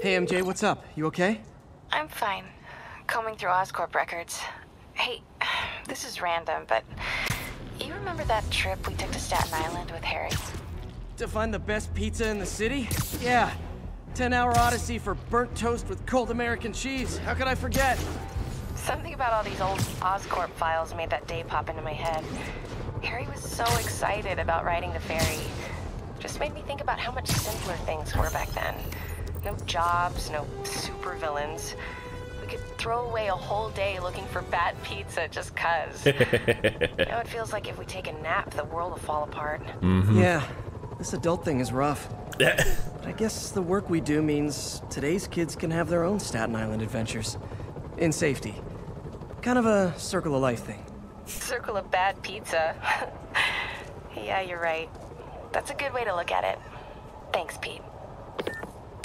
Hey, MJ, what's up? You okay? I'm fine. Combing through Oscorp records. Hey, this is random, but you remember that trip we took to Staten Island with Harry? To find the best pizza in the city? Yeah. 10 hour odyssey for burnt toast with cold American cheese. How could I forget? Something about all these old Oscorp files made that day pop into my head. Harry was so excited about riding the ferry. Just made me think about how much simpler things were back then. No jobs, no supervillains. We could throw away a whole day looking for bad pizza just cuz. now it feels like if we take a nap, the world will fall apart. Mm-hmm. Yeah, this adult thing is rough. But I guess the work we do means today's kids can have their own Staten Island adventures. In safety. Kind of a circle of life thing. Circle of bad pizza. yeah, you're right. That's a good way to look at it. Thanks, Pete.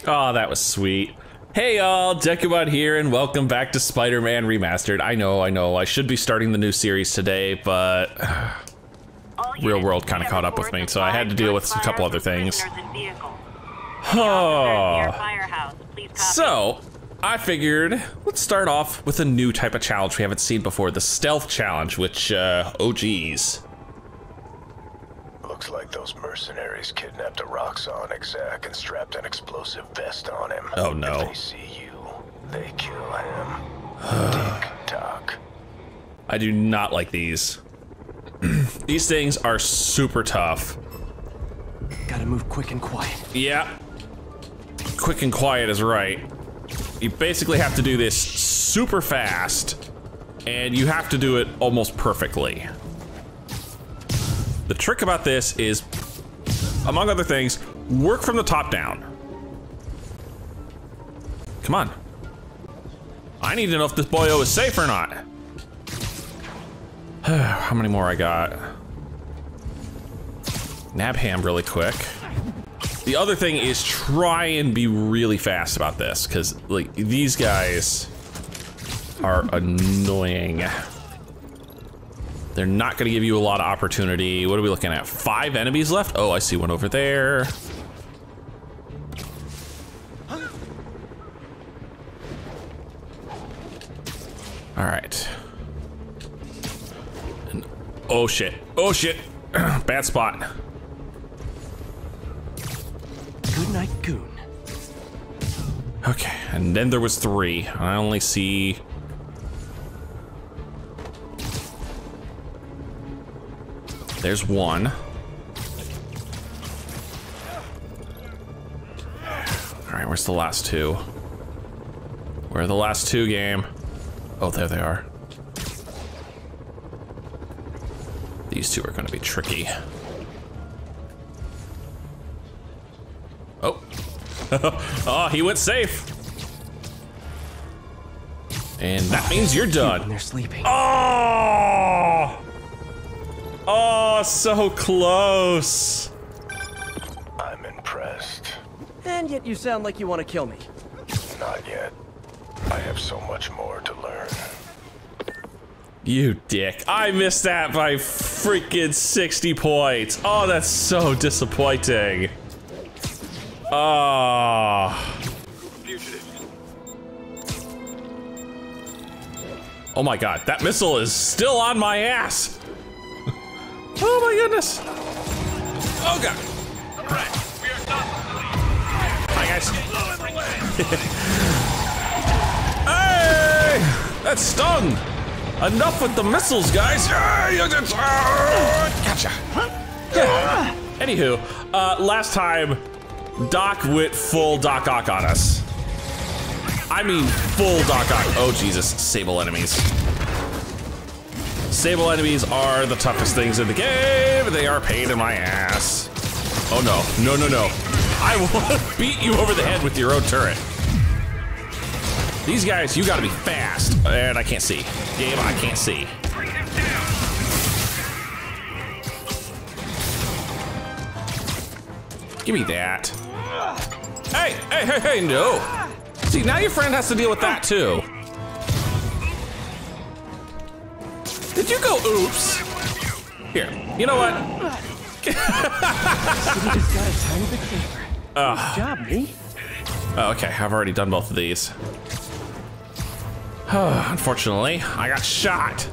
Oh, that was sweet. Hey y'all, Dekubot here, and welcome back to Spider-Man Remastered. I know, I know, I should be starting the new series today, but real world kind of caught up with me, so I had to deal with a couple other things. Oh. So, I figured let's start off with a new type of challenge we haven't seen before, the stealth challenge, which, uh, oh geez. Looks like those mercenaries kidnapped a Roxxon exec and strapped an explosive vest on him. Oh, no. If they see you, they kill him. Tick tock. I do not like these. these things are super tough. Gotta move quick and quiet. Yeah. Quick and quiet is right. You basically have to do this super fast, and you have to do it almost perfectly. The trick about this is, among other things, work from the top down. Come on. I need to know if this boyo is safe or not. How many more I got? Nab ham really quick. The other thing is try and be really fast about this, because like these guys are annoying. They're not gonna give you a lot of opportunity. What are we looking at? Five enemies left? Oh, I see one over there. All right. And- oh shit. Oh shit. Bad spot. Good night, goon. Okay, and then there was three. I only see. There's one. All right, where's the last two? Where are the last two, game? Oh, there they are. These two are gonna be tricky. Oh. oh, he went safe. And that means you're done. they're sleeping. Oh! Oh, so close. I'm impressed. And yet you sound like you want to kill me. Not yet. I have so much more to learn. You dick. I missed that by freaking 60 points. Oh, that's so disappointing. Oh. Oh my god, that missile is still on my ass. Oh my goodness. Oh god. Hi guys. hey! That stung. Enough with the missiles, guys. Gotcha. Yeah. Anywho, uh, last time, Doc went full Doc Ock on us. I mean, full Doc Ock. Oh, Jesus. Sable enemies. Sable enemies are the toughest things in the game. They are pain in my ass. Oh, no. No, no, no. I will beat you over the head with your own turret. These guys, you gotta be fast. And I can't see. Game, I can't see. Give me that. Hey, hey, hey, hey, no. See, now your friend has to deal with that too. Did you go oops? Here, you know what? City just got a tiny bit safer. Good job, me. Oh, okay, I've already done both of these. Unfortunately, I got shot.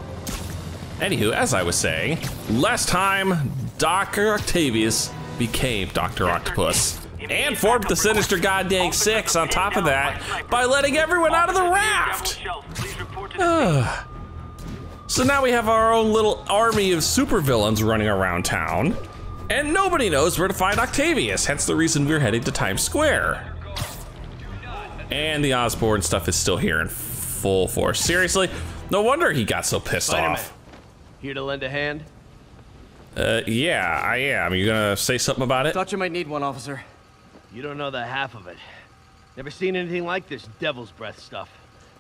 Anywho, as I was saying, last time, Dr. Octavius became Dr. Octopus. And formed the Sinister Goddamn Six on top of that by letting everyone out of the raft. so now we have our own little army of supervillains running around town. And nobody knows where to find Octavius, hence the reason we're heading to Times Square. And the Osborn stuff is still here in full force. Seriously? No wonder he got so pissed off. Here to lend a hand? Uh, yeah, I am. You gonna say something about it? Thought you might need one, officer. You don't know the half of it. Never seen anything like this devil's breath stuff.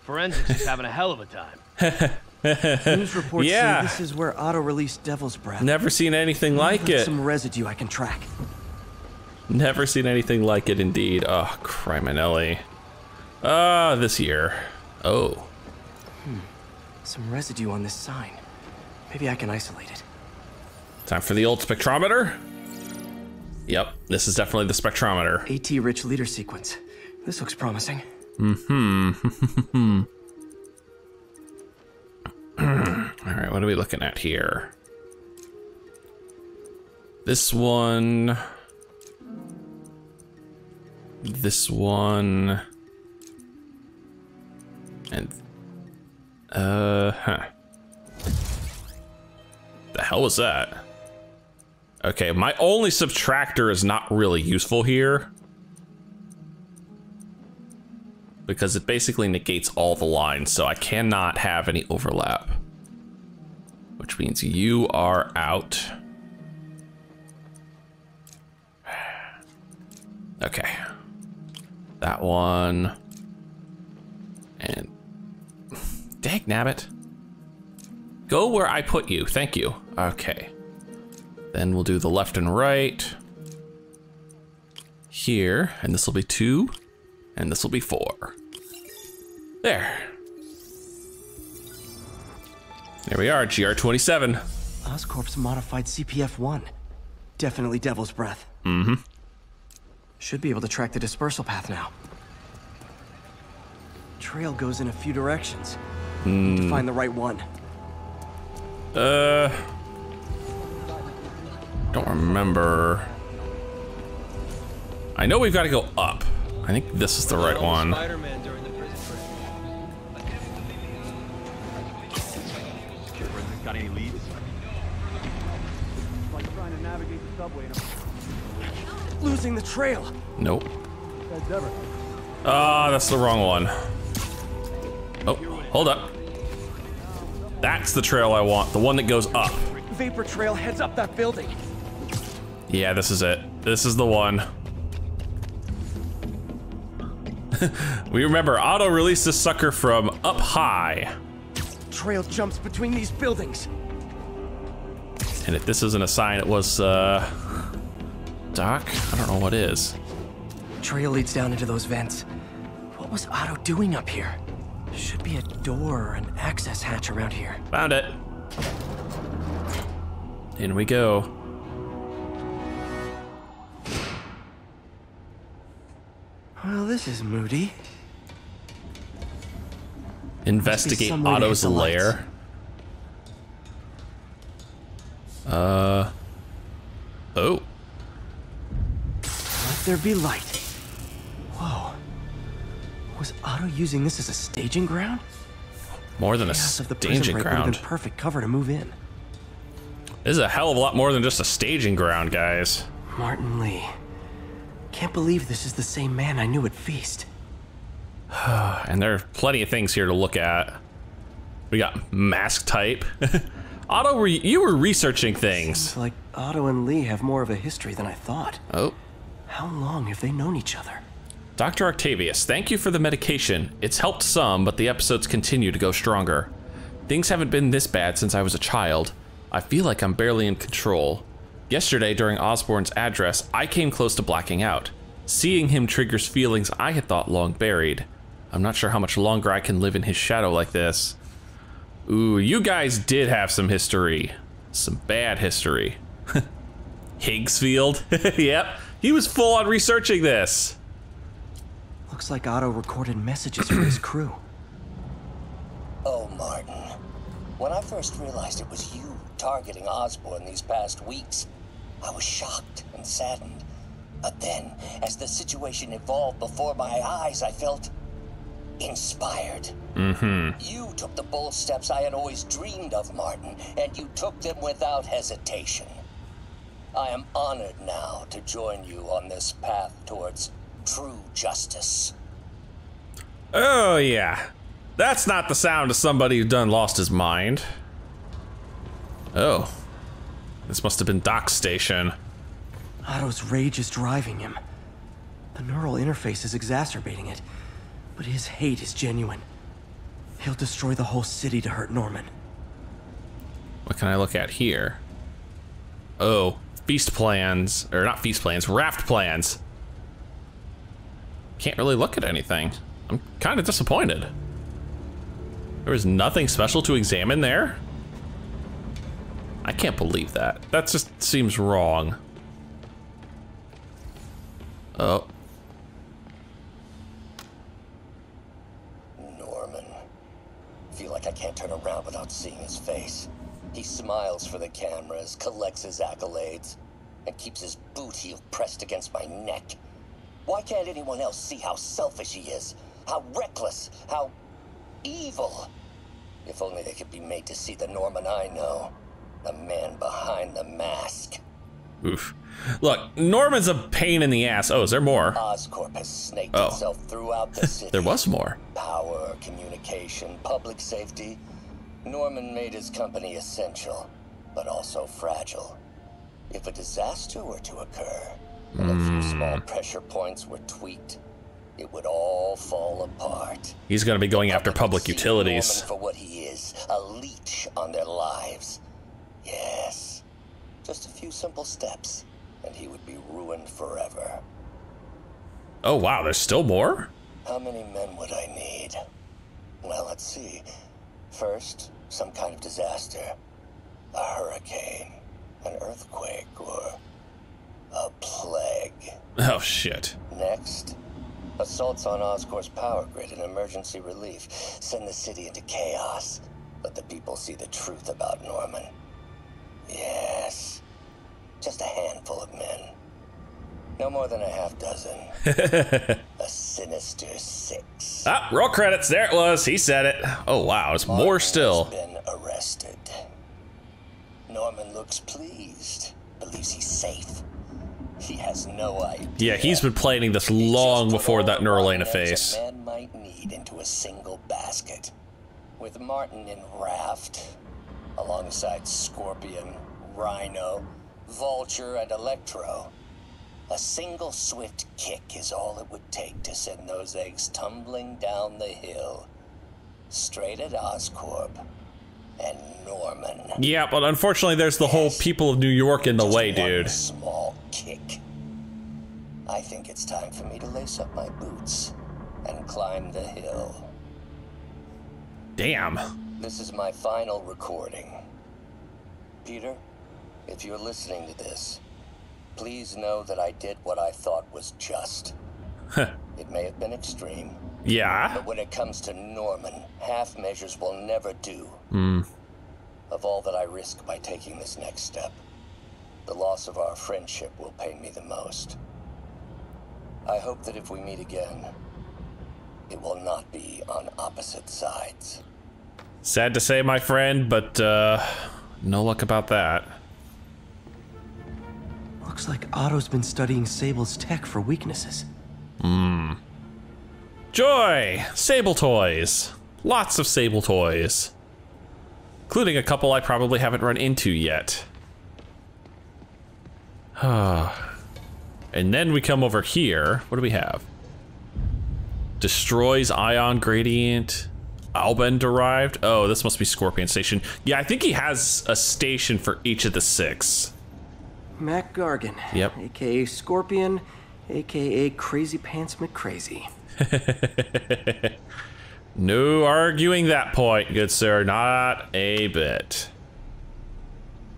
Forensics is having a hell of a time. News reports Yeah. say this is where Otto released Devil's Breath. Never seen anything like it. Some residue I can track. Never seen anything like it indeed. Oh, criminelli. Ah, this year. Oh. Hmm. Some residue on this sign. Maybe I can isolate it. Time for the old spectrometer? Yep, this is definitely the spectrometer. AT rich leader sequence. This looks promising. Alright, what are we looking at here? This one. This one. And. Uh, huh. The hell was that? Okay, my only subtractor is not really useful here. Because it basically negates all the lines, so I cannot have any overlap. Which means you are out. Okay. That one. And. Dag nabbit. Go where I put you. Thank you. Okay. Then we'll do the left and right. Here. And this will be two. And this will be four. There. There we are, GR27. Oscorp's modified CPF-1. Definitely Devil's Breath. Mm-hmm. Should be able to track the dispersal path now. Trail goes in a few directions. Need to find the right one. Uh, don't remember. I know we've got to go up. I think this is the right one. Spider-Man during the prison break. Got any leads? Like trying to navigate the subway Losing the trail. Nope. That's ever. Ah, that's the wrong one. Oh, hold up. That's the trail I want, the one that goes up. Vapor trail heads up that building. Yeah, this is it. This is the one. we remember Otto released the sucker from up high. Trail jumps between these buildings. And if this isn't a sign, it was, uh. Doc? I don't know what is. Trail leads down into those vents. What was Otto doing up here? Should be a door or an access hatch around here. Found it. In we go. This is moody. Investigate some way to hit Otto's lair. Uh. Oh. Let there be light. Whoa. Was Otto using this as a staging ground? More than a Chaos of the prison staging break would have ground. perfect cover to move in. This is a hell of a lot more than just a staging ground, guys. Martin Lee. Can't believe this is the same man I knew at Feast. And there are plenty of things here to look at. We got mask type. Otto, were you, you were researching things. It's like Otto and Lee have more of a history than I thought. Oh. How long have they known each other? Dr. Octavius, thank you for the medication. It's helped some, but the episodes continue to go stronger. Things haven't been this bad since I was a child. I feel like I'm barely in control. Yesterday, during Osborn's address, I came close to blacking out. Seeing him triggers feelings I had thought long buried. I'm not sure how much longer I can live in his shadow like this. Ooh, you guys did have some history. Some bad history. Higgsfield? yep, he was full on researching this. Looks like Otto recorded messages for his crew. Oh, Martin. When I first realized it was you targeting Osborne these past weeks, I was shocked and saddened. But then, as the situation evolved before my eyes, I felt inspired. Mm-hmm. You took the bold steps I had always dreamed of, Martin, and you took them without hesitation. I am honored now to join you on this path towards true justice. Oh, yeah. That's not the sound of somebody who done lost his mind. Oh. This must have been Doc Station. Otto's rage is driving him. The neural interface is exacerbating it, but his hate is genuine. He'll destroy the whole city to hurt Norman. What can I look at here? Oh, feast plans, or not feast plans, raft plans. Can't really look at anything. I'm kind of disappointed. There was nothing special to examine there? I can't believe that. That just seems wrong. Oh. Norman. Feel like I can't turn around without seeing his face. He smiles for the cameras, collects his accolades, and keeps his boot heel pressed against my neck. Why can't anyone else see how selfish he is? How reckless? How evil? If only they could be made to see the Norman I know. The man behind the mask. Oof. Look, Norman's a pain in the ass. Oh, is there more? Oscorp has snaked Oh. itself throughout the city. There was more. Power, communication, public safety. Norman made his company essential, but also fragile. If a disaster were to occur, and a few hmm. small pressure points were tweaked, it would all fall apart. He's gonna be going after Public public would see utilities. Norman for what he is, a leech on their lives. Yes, just a few simple steps, and he would be ruined forever. Oh wow, there's still more? How many men would I need? Well, let's see. First, some kind of disaster. A hurricane, an earthquake, or a plague. Oh shit. Next, assaults on Oscorp's power grid and emergency relief send the city into chaos. Let the people see the truth about Norman. Yes, just a handful of men. No more than a half dozen. a sinister six. Ah, roll credits. There it was. He said it. Oh wow, it's more still. Been arrested. Norman looks pleased. Believes he's safe. He has no idea. Yeah, he's been planning this He long before that the neural wrong eggs interface. A man might need into a single basket. With Martin in Raft, alongside Scorpion, Rhino, Vulture, and Electro. A single swift kick is all it would take to send those eggs tumbling down the hill. Straight at Oscorp and Norman. Yeah, but unfortunately, there's the whole people of New York in the way, one dude. Small kick. I think it's time for me to lace up my boots and climb the hill. Damn. This is my final recording. Peter, if you're listening to this, please know that I did what I thought was just. it may have been extreme, Yeah. but when it comes to Norman, half measures will never do. Of all that I risk by taking this next step, the loss of our friendship will pain me the most. I hope that if we meet again, it will not be on opposite sides. Sad to say, my friend, but uh, no luck about that. Looks like Otto's been studying Sable's tech for weaknesses. Hmm. Joy! Sable toys. Lots of Sable toys. Including a couple I probably haven't run into yet. and then we come over here. What do we have? Destroys ion gradient. Alben derived. Oh, this must be Scorpion Station. Yeah, I think he has a station for each of the six. Mac Gargan. Yep. AKA Scorpion, AKA Crazy Pants McCrazy. No arguing that point, good sir. Not a bit.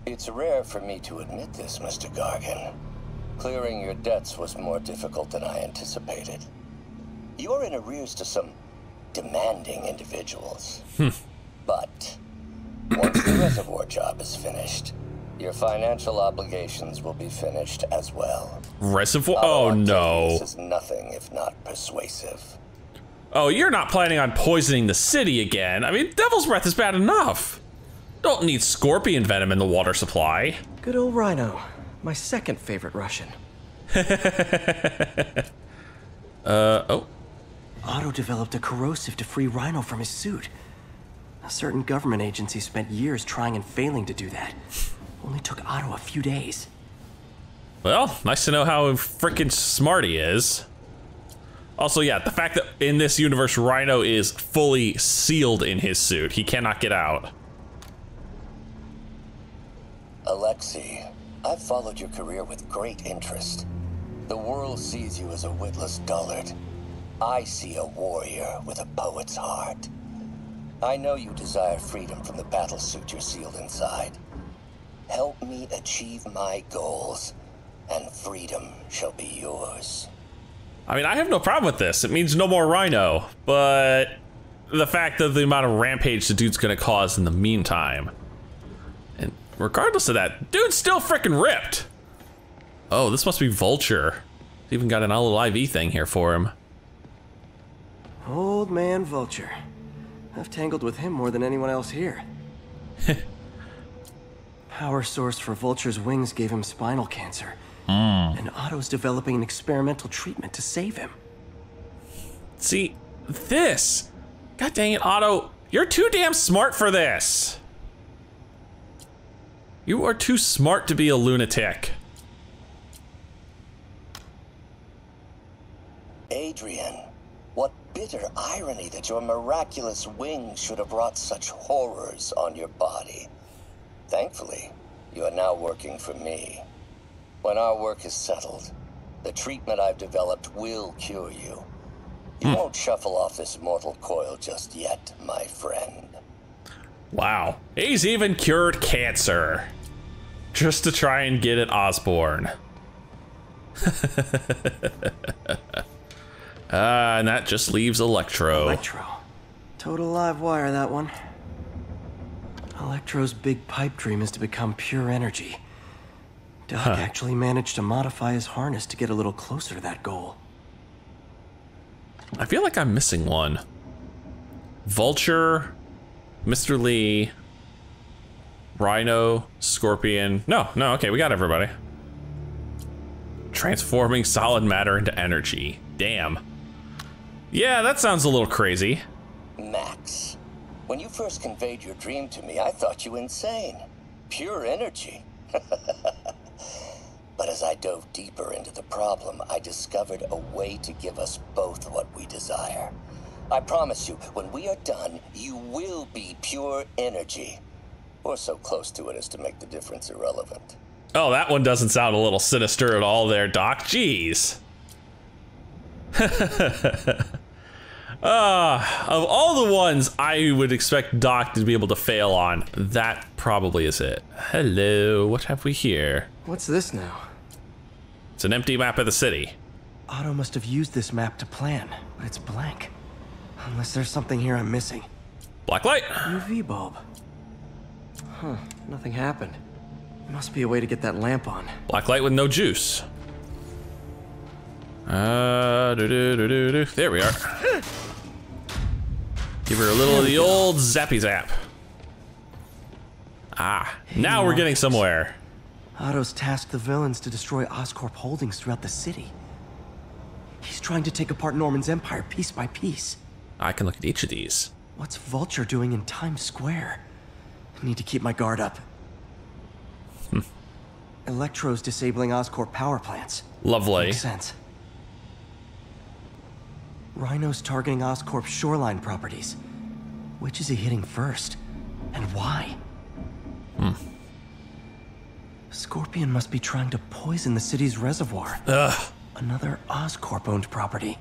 It's rare for me to admit this, Mr. Gargan. Clearing your debts was more difficult than I anticipated. You're in arrears to some demanding individuals. Hmm. but once the reservoir job is finished, your financial obligations will be finished as well. Reservoir? Otto Oh no. This is nothing if not persuasive. Oh, you're not planning on poisoning the city again. I mean, Devil's Breath is bad enough. Don't need scorpion venom in the water supply. Good old Rhino. My second favorite Russian. Uh, oh. Otto developed a corrosive to free Rhino from his suit. A certain government agency spent years trying and failing to do that. Only took Otto a few days. Well, nice to know how freaking smart he is. Also, yeah, the fact that in this universe, Rhino is fully sealed in his suit. He cannot get out. Alexei, I've followed your career with great interest. The world sees you as a witless dullard. I see a warrior with a poet's heart. I know you desire freedom from the battle suit you're sealed inside. Help me achieve my goals, and freedom shall be yours. I mean, I have no problem with this. It means no more Rhino, but the fact of the amount of rampage the dude's gonna cause in the meantime. And regardless of that, dude's still freaking ripped. Oh, this must be Vulture. He's even got an all IV thing here for him. Old man Vulture. I've tangled with him more than anyone else here. Power source for Vulture's wings gave him spinal cancer. Hmm. And Otto's developing an experimental treatment to save him. See, this. God dang it, Otto. You're too damn smart for this. You are too smart to be a lunatic. Adrian, what bitter irony that your miraculous wings should have brought such horrors on your body. Thankfully, you are now working for me. When our work is settled, the treatment I've developed will cure you. You won't shuffle off this mortal coil just yet, my friend. Wow. He's even cured cancer. Just to try and get at Osborn. Ah, and that just leaves Electro. Electro. Total live wire, that one. Electro's big pipe dream is to become pure energy. Doc actually managed to modify his harness to get a little closer to that goal. I feel like I'm missing one. Vulture, Mr. Lee, Rhino, Scorpion. No, no, okay, we got everybody. Transforming solid matter into energy. Damn. Yeah, that sounds a little crazy. Max, when you first conveyed your dream to me, I thought you insane. Pure energy. but as I dove deeper into the problem, I discovered a way to give us both what we desire. I promise you, when we are done, you will be pure energy. Or so close to it as to make the difference irrelevant. Oh, that one doesn't sound a little sinister at all there, Doc. Jeez. Ah, of all the ones I would expect Doc to be able to fail on, that probably is it. Hello, what have we here? What's this now? It's an empty map of the city. Otto must have used this map to plan, but it's blank. Unless there's something here I'm missing. Black light. UV bulb. Huh, nothing happened. Must be a way to get that lamp on. Black light with no juice. Uh, -doo -doo -doo. there we are. Give her a little of the old zappy zap. Ah, now we're getting somewhere. Otto's tasked the villains to destroy Oscorp holdings throughout the city. He's trying to take apart Norman's empire piece by piece. I can look at each of these. What's Vulture doing in Times Square? I need to keep my guard up. Electro's disabling Oscorp power plants. Lovely. Makes sense. Rhino's targeting Oscorp's shoreline properties. Which is he hitting first? And why? Hmm. Scorpion must be trying to poison the city's reservoir. Ugh. Another Oscorp owned property.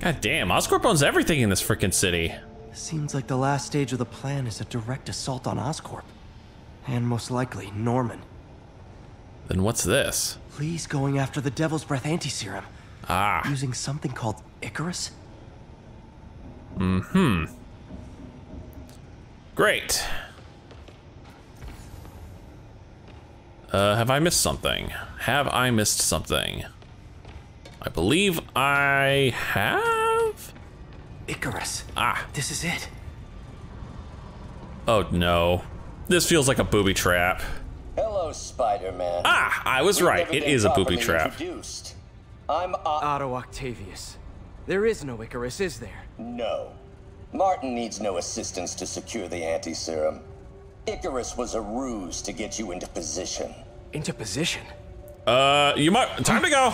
God damn, Oscorp owns everything in this freaking city. Seems like the last stage of the plan is a direct assault on Oscorp. And most likely, Norman. Then what's this? Lee's going after the Devil's Breath anti-serum, Ah, using something called Icarus? Mm-hmm. Great. Uh, have I missed something? Have I missed something? I believe I have? Icarus. Ah. This is it. Oh no. This feels like a booby trap. Hello, Spider-Man. Ah, I was We've right. never It been is a booby trap. Introduced. I'm uh, Otto Octavius. There is no Icarus, is there? no. Martin needs no assistance to secure the anti-serum. Icarus was a ruse to get you into position. Into position. Uh, you might. Time to go.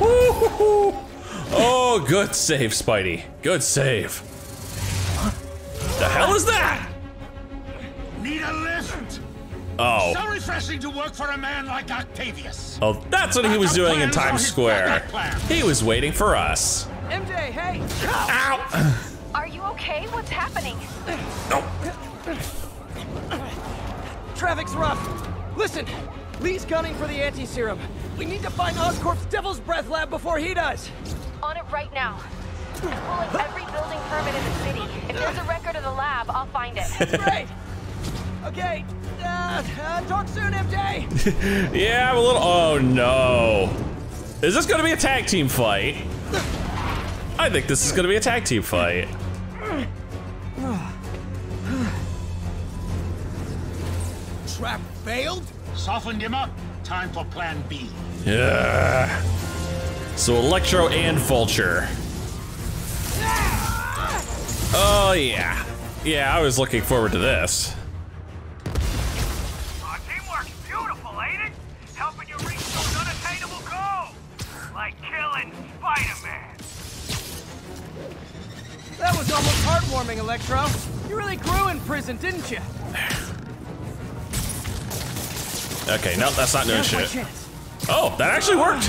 Woo-hoo-hoo. Oh, good save, Spidey. Good save. The hell is that? Need a lift? Oh, So refreshing to work for a man like Octavius. oh, that's what he was doing in Times Square. He was waiting for us. MJ, hey! Ow! Are you okay? What's happening? Oh. Traffic's rough. Listen, Lee's gunning for the anti-serum. We need to find Oscorp's Devil's Breath lab before he does. On it right now. I'm pulling every building permit in the city. If there's a record of the lab, I'll find it. Great. Okay. Uh, uh, talk soon, MJ. Yeah, I'm a little. Oh no. Is this gonna be a tag team fight? I think this is gonna be a tag team fight. Trap failed? Softened him up. Time for plan B. Yeah. So Electro and Vulture. Oh yeah. Yeah, I was looking forward to this. Electro. You really grew in prison, didn't you? Okay, no, that's not doing Now's shit. Oh, that actually worked.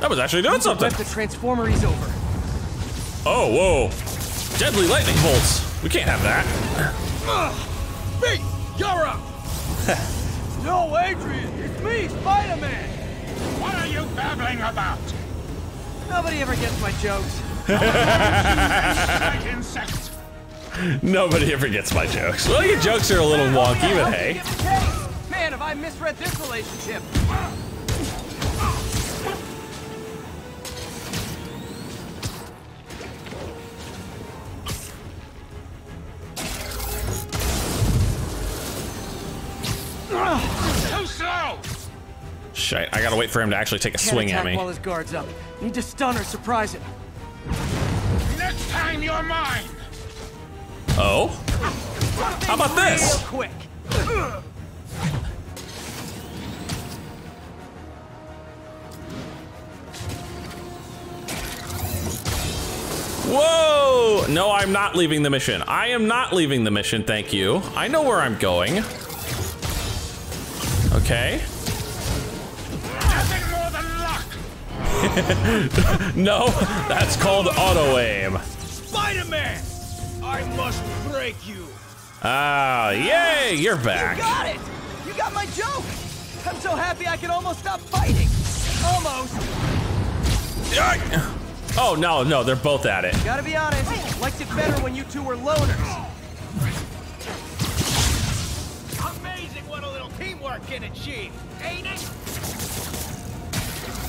That was actually doing something. Bet the transformery's over. Oh, whoa. Deadly lightning bolts. We can't have that. Pete, you're up! No, Adrian, it's me, Spider-Man. What are you babbling about? Nobody ever gets my jokes. Night insect. Nobody ever gets my jokes. Well, your jokes are a little wonky, but hey. Give the case. Man, have I misread this relationship. Too slow. Shite, I gotta wait for him to actually take a Can't swing at me. while his guard's up. Need to stun or surprise him. Time you're mine. Oh? How about this? quick. Whoa! No, I'm not leaving the mission. I am not leaving the mission, thank you. I know where I'm going. Okay. No, that's called auto aim. Spider-Man! I must break you. Ah, yay, you're back. You got it! You got my joke! I'm so happy I can almost stop fighting! Almost! Oh, no, no, they're both at it. Gotta be honest, liked it better when you two were loners. Amazing what a little teamwork can achieve, ain't it?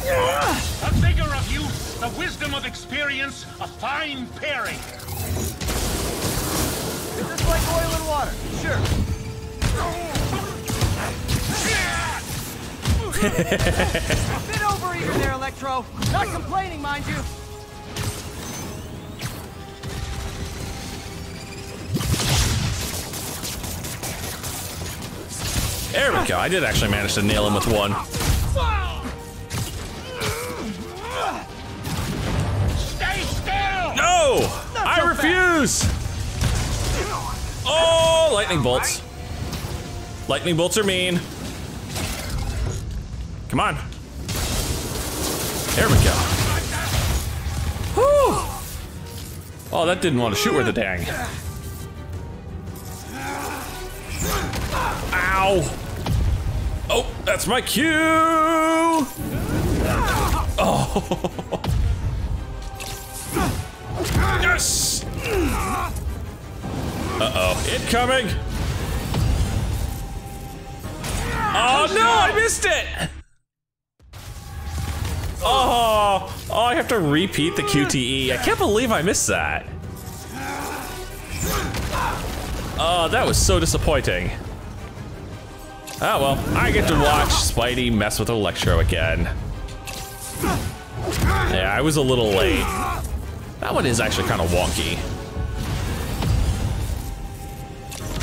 The vigor of youth, the wisdom of experience, a fine pairing. Just like oil and water, sure. Bit overeager there, Electro. Not complaining, mind you. There we go. I did actually manage to nail him with one. No! I refuse! Oh, lightning bolts. Lightning bolts are mean. Come on. There we go. Whew. Oh, that didn't want to shoot worth a dang. Ow! Oh, that's my cue! yes! Uh-oh. Incoming! Oh, oh no, I missed it! Oh, oh, I have to repeat the QTE. I can't believe I missed that. Oh, that was so disappointing. Oh well, I get to watch Spidey mess with Electro again. Yeah, I was a little late. That one is actually kind of wonky.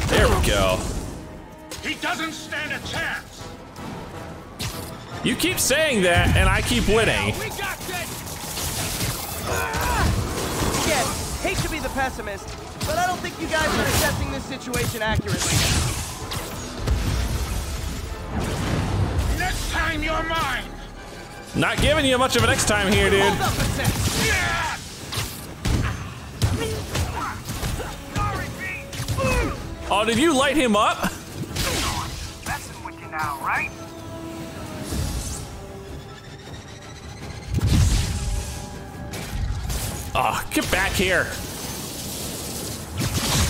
There we go. He doesn't stand a chance. You keep saying that, and I keep winning. We got this. Ah! Again, hate to be the pessimist, but I don't think you guys are assessing this situation accurately. Next time you're mine. Not giving you much of an next time here, dude. Hold up a sec. Yeah. Oh, did you light him up? Messing with you now, right? Oh, get back here.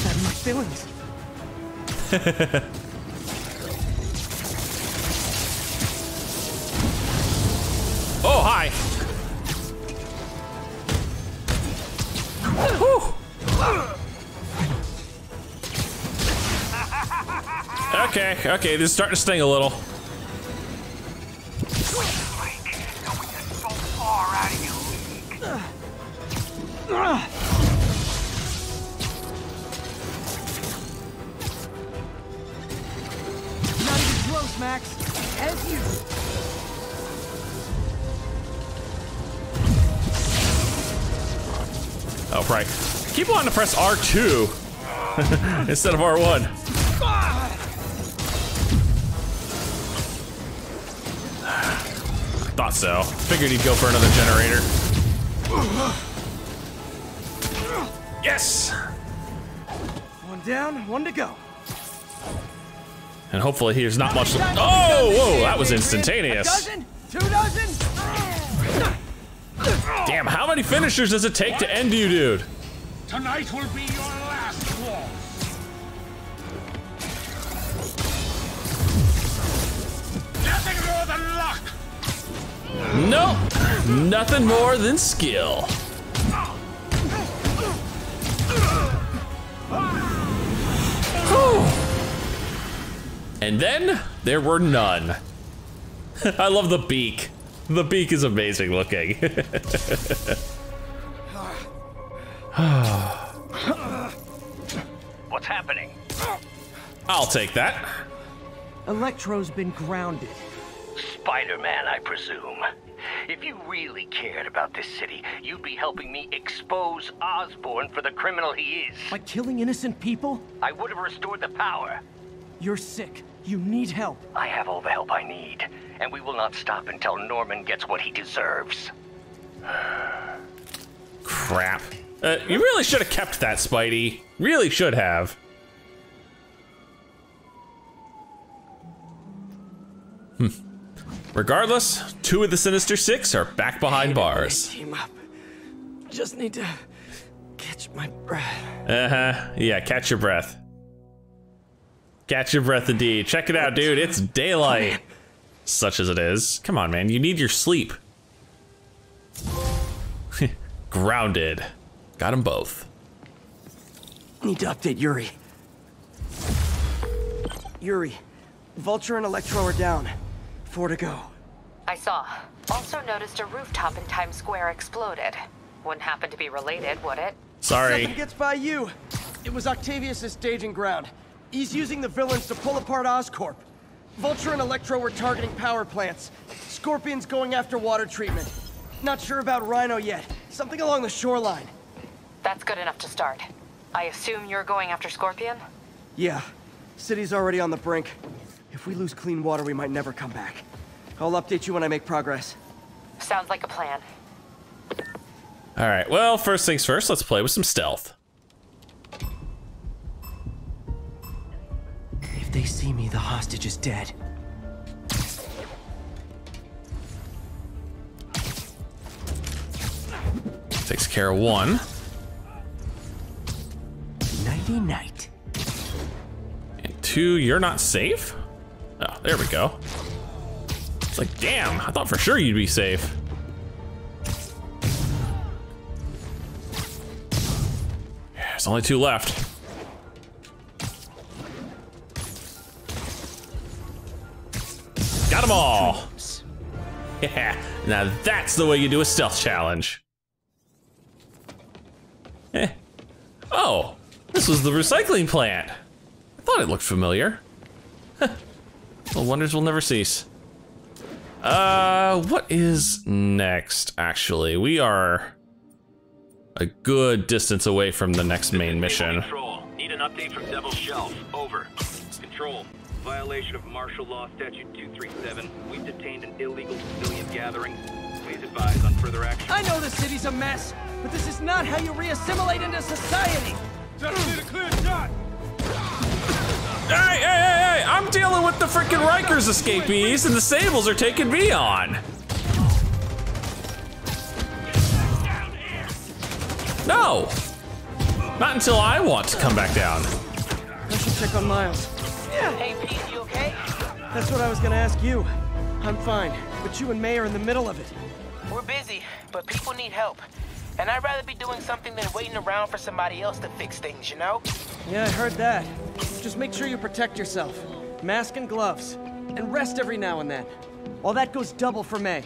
Having my feelings. Oh, hi. Okay, okay, this is starting to sting a little. Like, knowing you're Oh, right. Keep wanting to press R2 instead of R1. Thought so. Figured he'd go for another generator. Yes! One down, one to go. And hopefully here's not much. Oh, whoa, that was A instantaneous. dozen? Two dozen? Damn, how many finishers does it take to end you, dude? Tonight will be your last waltz. Nothing more than luck. Nope, nothing more than skill. Whew. And then there were none. I love the beak. The beak is amazing looking. What's happening? I'll take that. Electro's been grounded. Spider-Man, I presume. If you really cared about this city, you'd be helping me expose Osborn for the criminal he is. By killing innocent people? I would have restored the power. You're sick. You need help. I have all the help I need, and we will not stop until Norman gets what he deserves. Crap. Uh, you really should have kept that, Spidey. Really should have. Hmm. Regardless, two of the Sinister Six are back behind bars. Team up. Just need to catch my breath. Uh huh. Yeah, catch your breath. Catch your breath indeed. Check it out, dude. It's daylight. Such as it is. Come on, man. You need your sleep. Grounded. Got them both. Need to update Yuri. Yuri, Vulture and Electro are down. Four to go. I saw. Also noticed a rooftop in Times Square exploded. Wouldn't happen to be related, would it? Sorry. Second gets by you. It was Octavius' staging ground. He's using the villains to pull apart Oscorp. Vulture and Electro were targeting power plants. Scorpion's going after water treatment. Not sure about Rhino yet. Something along the shoreline. That's good enough to start. I assume you're going after Scorpion? Yeah. City's already on the brink. If we lose clean water, we might never come back. I'll update you when I make progress. Sounds like a plan. All right. Well, first things first. Let's play with some stealth. The hostage is dead. Takes care of one. Nighty night. And two, you're not safe? Oh, there we go. It's like, damn, I thought for sure you'd be safe. There's only two left. All. Yeah, now that's the way you do a stealth challenge. Eh. Oh, this was the recycling plant. I thought it looked familiar. well, wonders will never cease. Uh, what is next, actually? We are a good distance away from the next main mission. Control. Need an update from Devil's Shelf. Over. Control. Violation of Martial Law Statute 237. We've detained an illegal civilian gathering. Please advise on further action. I know the city's a mess, but this is not how you re-assimilate into society. Just need a clear shot. Hey, hey, hey, hey! I'm dealing with the freaking Rikers escapees, and the Sables are taking me on. No! Not until I want to come back down. I should check on Miles. Hey, Pete, you okay? That's what I was gonna ask you. I'm fine, but you and May are in the middle of it. We're busy, but people need help. And I'd rather be doing something than waiting around for somebody else to fix things, you know? Yeah, I heard that. Just make sure you protect yourself. Mask and gloves. And rest every now and then. All that goes double for May.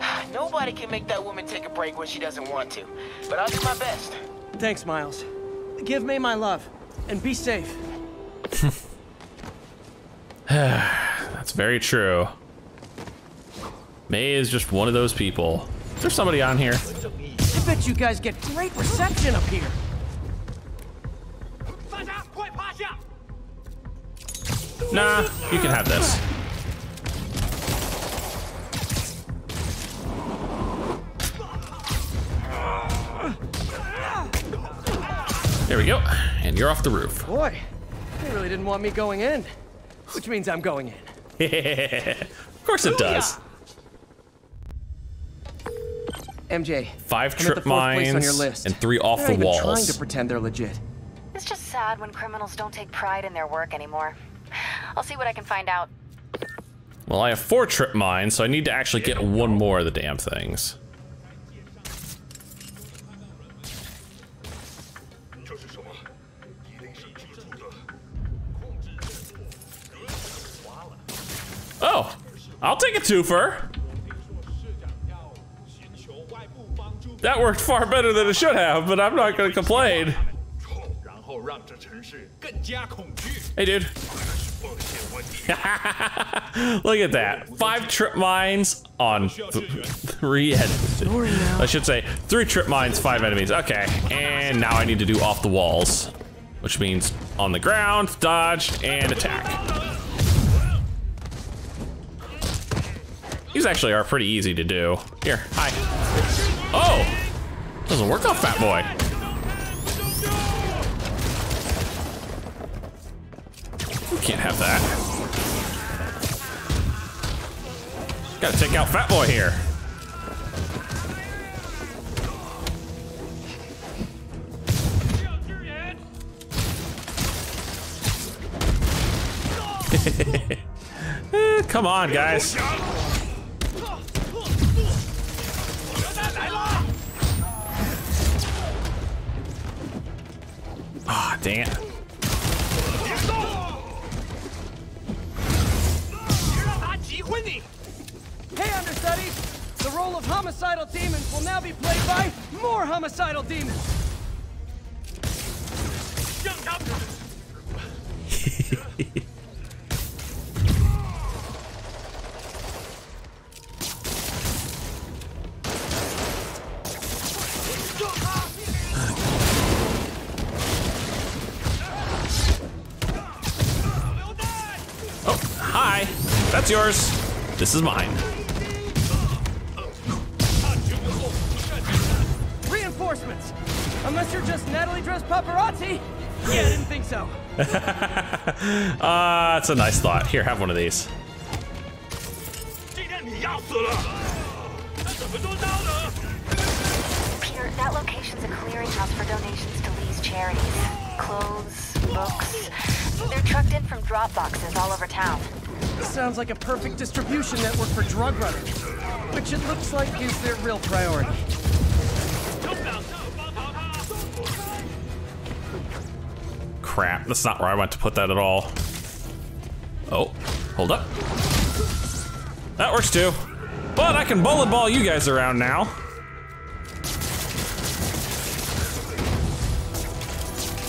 Nobody can make that woman take a break when she doesn't want to. But I'll do my best. Thanks, Miles. Give May my love. And be safe. That's very true. May is just one of those people. Is there somebody on here? I bet you guys get great reception up here. Nah, you can have this. There we go. And you're off the roof. Boy, they really didn't want me going in. Which means I'm going in. of course it does. MJ. Five I'm trip fourth place on your mines list. and three off They're the not even walls. trying to pretend they're legit. It's just sad when criminals don't take pride in their work anymore. I'll see what I can find out. Well, I have four trip mines, so I need to actually get one more of the damn things. Oh, I'll take a twofer. That worked far better than it should have, but I'm not gonna complain. Hey, dude. Look at that. Five trip mines on th three enemies. I should say three trip mines, five enemies. Okay, and now I need to do off the walls, which means on the ground, dodge, and attack. These actually are pretty easy to do. Here, hi. Oh! Doesn't work on Fat Boy. You can't have that. Gotta take out Fat Boy here. Eh, Come on, guys. Dang it. Hey, understudies! The role of homicidal demons will now be played by more homicidal demons! Is mine. Reinforcements! Unless you're just Natalie dressed paparazzi? Yeah, I didn't think so. Ah, it's a nice thought. Here, have one of these. Sounds like a perfect distribution network for drug runners, which it looks like is their real priority. Crap, that's not where I want to put that at all. Oh, hold up. That works too. But I can bullet ball you guys around now.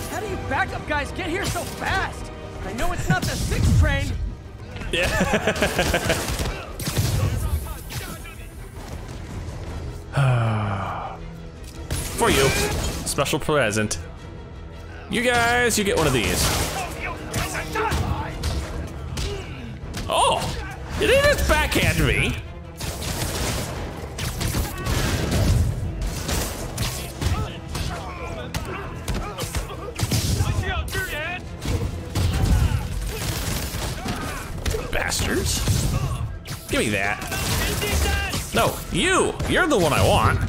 How do you backup guys get here so fast? I know it's not the sixth train. Yeah. For you, special present. You guys, you get one of these. Oh, didn't just backhand me. Bastards. Give me that. No, you! You're the one I want.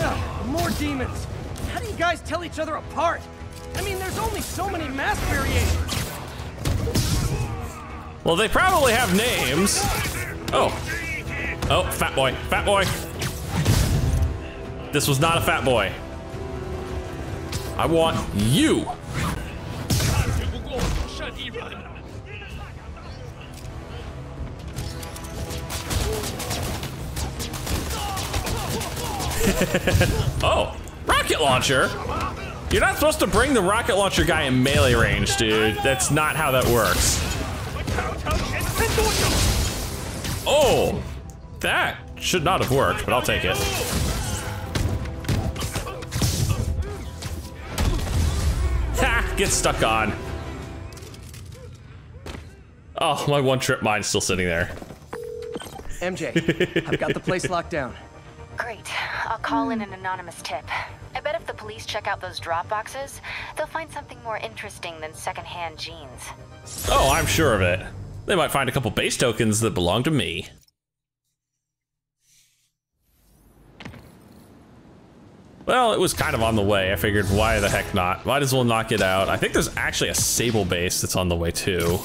Ugh, more demons. How do you guys tell each other apart? I mean, there's only so many mask variations. Well, they probably have names. Oh. Oh, fat boy. Fat boy. This was not a fat boy. I want you. oh, rocket launcher? You're not supposed to bring the rocket launcher guy in melee range, dude. That's not how that works. Oh, that should not have worked, but I'll take it. Ha! Get stuck on. Oh, my one trip mine's still sitting there. MJ, I've got the place locked down. Great. I'll call in hmm. an anonymous tip. I bet if the police check out those drop boxes, they'll find something more interesting than secondhand jeans. Oh, I'm sure of it. They might find a couple base tokens that belong to me. Well, it was kind of on the way. I figured, why the heck not? Might as well knock it out. I think there's actually a Sable base that's on the way too.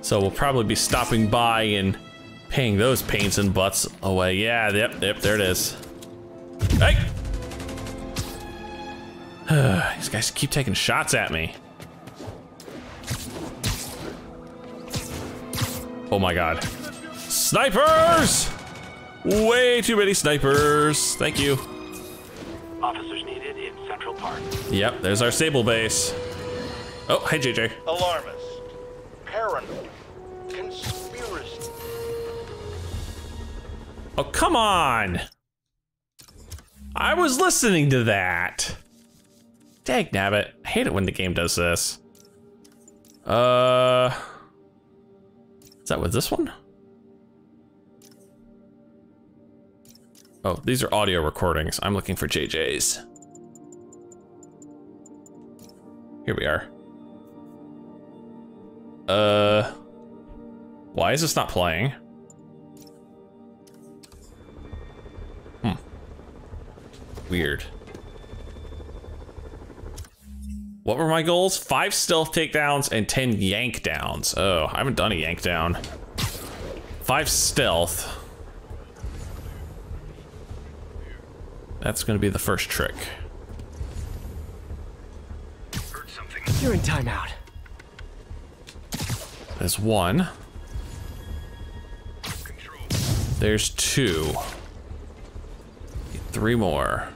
So we'll probably be stopping by and paying those pains and butts away. Yeah, yep, yep, there it is. Hey! These guys keep taking shots at me. Oh my god. Snipers! Way too many snipers. Thank you. Officers needed in Central Park. Yep, there's our Sable base. Oh, hey JJ. Alarmist. Paranoid. Oh, come on. I was listening to that. Dag nabbit. I hate it when the game does this. Uh... Is that with this one? Oh, these are audio recordings. I'm looking for JJ's. Here we are. Uh... Why is this not playing? Weird. What were my goals? Five stealth takedowns and 10 yank downs. Oh, I haven't done a yank down. Five stealth. That's gonna be the first trick. You're in timeout. There's one. There's two. Three more.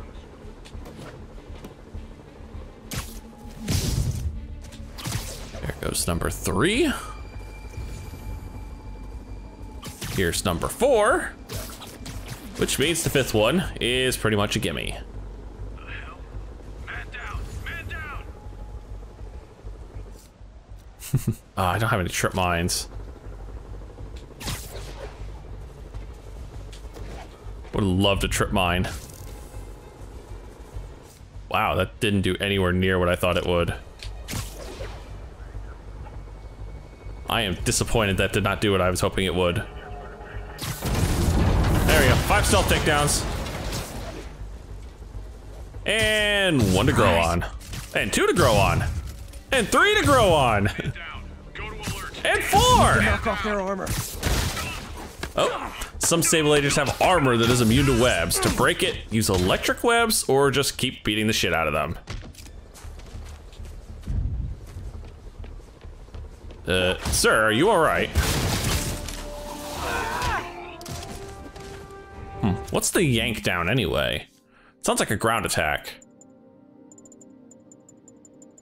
Goes number three. Here's number four. Which means the fifth one is pretty much a gimme. uh, I don't have any trip mines. Would love to trip mine. Wow, that didn't do anywhere near what I thought it would. I am disappointed that did not do what I was hoping it would. There we go. Five stealth takedowns. And one to grow on. And two to grow on. And three to grow on. And four! Knock off their armor. Oh, some Sabelators have armor that is immune to webs. To break it, use electric webs or just keep beating the shit out of them. Uh, sir, are you alright? Hmm, what's the yank down anyway? Sounds like a ground attack.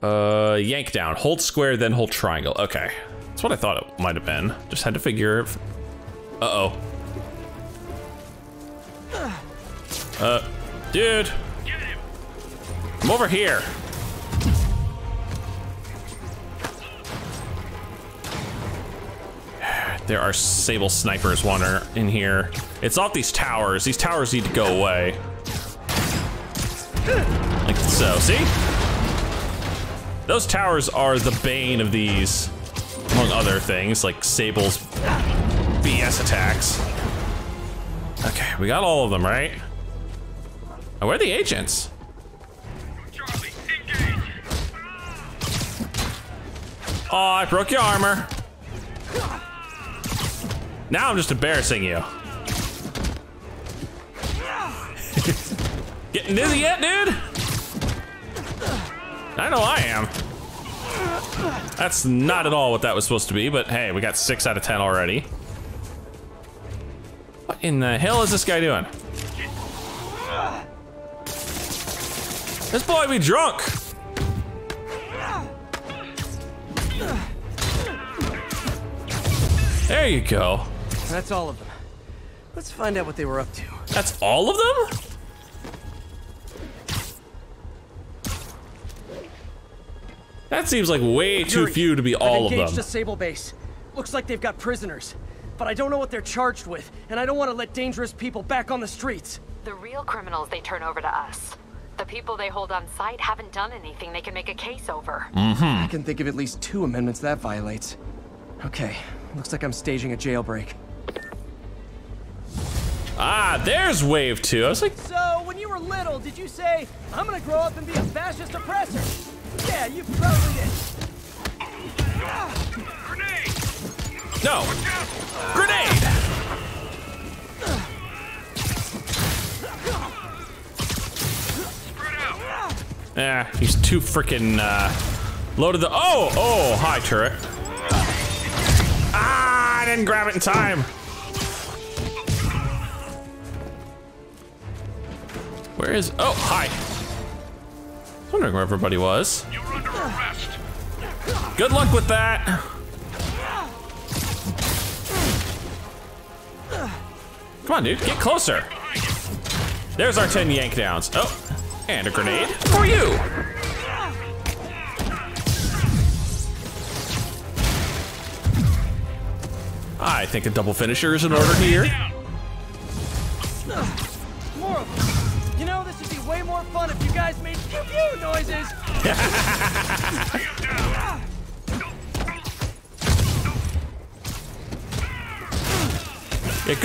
Uh, yank down. Hold square, then hold triangle. Okay. That's what I thought it might have been. Just had to figure. Uh-oh. Uh, dude. I'm over here. There are Sable snipers wandering in here. It's off these towers. These towers need to go away. Like so, see? Those towers are the bane of these, among other things, like Sable's BS attacks. Okay, we got all of them, right? Oh, where are the agents? Oh, I broke your armor. Now I'm just embarrassing you. Getting dizzy yet, dude? I know I am. That's not at all what that was supposed to be, but hey, we got six out of 10 already. What in the hell is this guy doing? This boy be drunk. There you go. That's all of them. Let's find out what they were up to. That's all of them? That seems like way too few to be all I've of engaged them. a Sable base. Looks like they've got prisoners. But I don't know what they're charged with, and I don't want to let dangerous people back on the streets. The real criminals they turn over to us. The people they hold on site haven't done anything they can make a case over. Mm -hmm. I can think of at least two amendments that violates. Okay, looks like I'm staging a jailbreak. Ah, there's wave two. I was like, So, when you were little, did you say, I'm gonna grow up and be a fascist oppressor? Yeah, you probably did. no. Grenade! Yeah, he's too freaking uh, loaded the. Oh, oh, hi, turret. Ah, I didn't grab it in time. Where is? Oh, hi. I was wondering where everybody was. Good luck with that. Come on, dude, get closer. There's our 10 yank downs. Oh, and a grenade for you. I think a double finisher is in order here.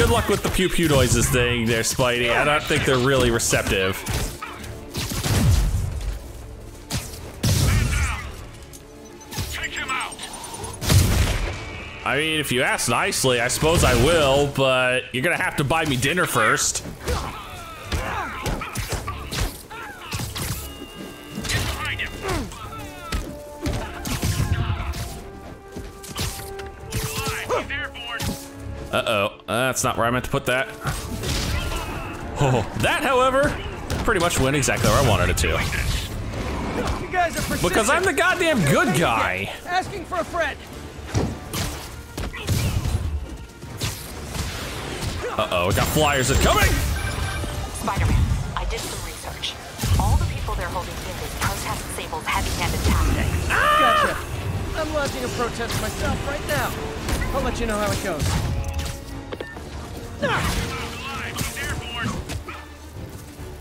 Good luck with the pew pew noises thing there, Spidey. I don't think they're really receptive. I mean, if you ask nicely, I suppose I will, but you're gonna have to buy me dinner first. That's not where I meant to put that. Oh, that, however, pretty much went exactly where I wanted it to. You guys are. Because I'm the goddamn good guy. Asking for a friend. Uh-oh, we got flyers incoming! Spider-Man, I did some research. All the people they're holding here is protest Sable's heavy-handed tactics. Gotcha. I'm launching a protest myself right now. I'll let you know how it goes.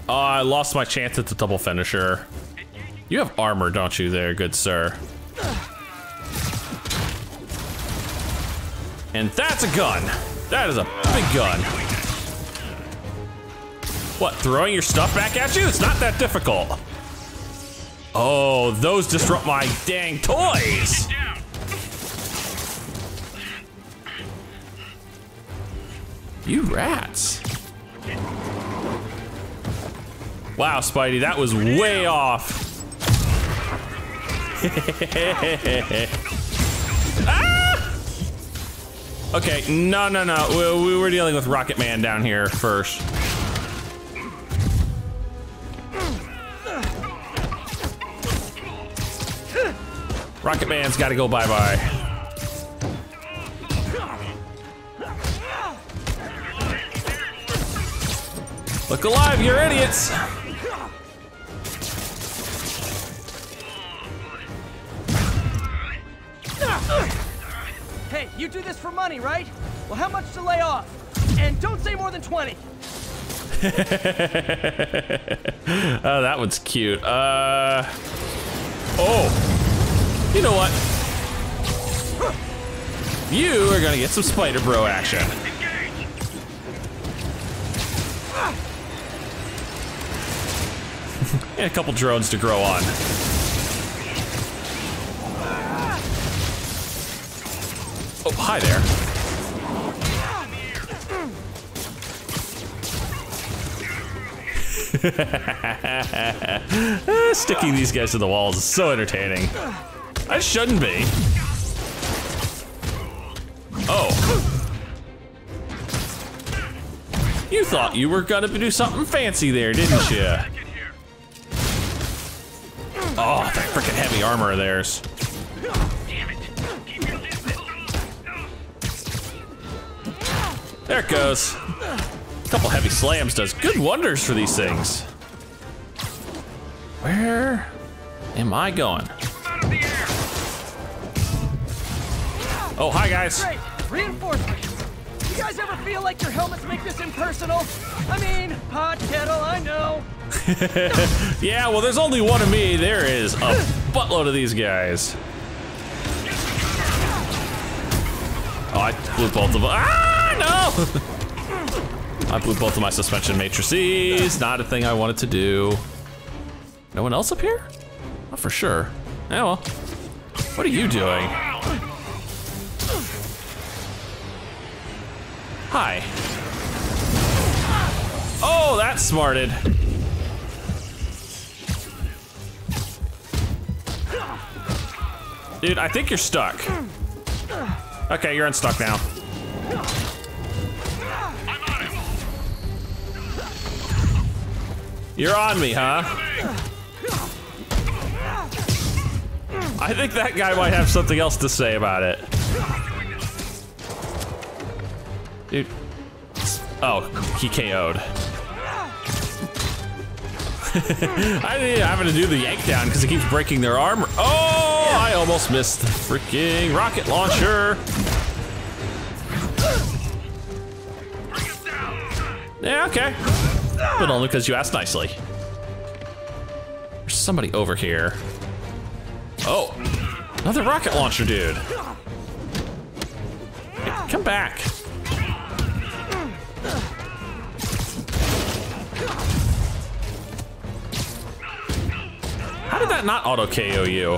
Oh, I lost my chance at the double finisher. You have armor, don't you, there, good sir? And that's a gun. That is a big gun. What, throwing your stuff back at you? It's not that difficult. Oh, those disrupt my dang toys. You rats. Wow, Spidey, that was way off. ah! Okay, no, no, no. We, we were dealing with Rocket Man down here first. Rocket Man's gotta go bye-bye. Look alive, you're idiots! Hey, you do this for money, right? Well, how much to lay off? And don't say more than 20. oh, that one's cute. Uh. Oh. You know what? You are gonna get some Spider Bro action. And a couple drones to grow on. Oh, hi there. Ah, sticking these guys to the walls is so entertaining. I shouldn't be. Oh. You thought you were gonna do something fancy there, didn't you? Oh, that freaking heavy armor of theirs. There it goes. A couple heavy slams does good wonders for these things. Where am I going? Oh, hi guys. Great, reinforcements. You guys ever feel like your helmets make this impersonal? I mean, hot kettle, I know. yeah, well, there's only one of me. There is a buttload of these guys. Oh, I blew both of them. Ah, no! I blew both of my suspension matrices. Not a thing I wanted to do. No one else up here? Not for sure. Yeah, well. What are you doing? Hi. Oh, that smarted. Dude, I think you're stuck. Okay, you're unstuck now. You're on me, huh? I think that guy might have something else to say about it. Dude. Oh, he KO'd. I didn't having to do the yank down because it keeps breaking their armor. Oh, I almost missed the freaking rocket launcher. Yeah, okay. But only because you asked nicely. There's somebody over here. Oh, another rocket launcher dude. Hey, come back. How did that not auto KO you?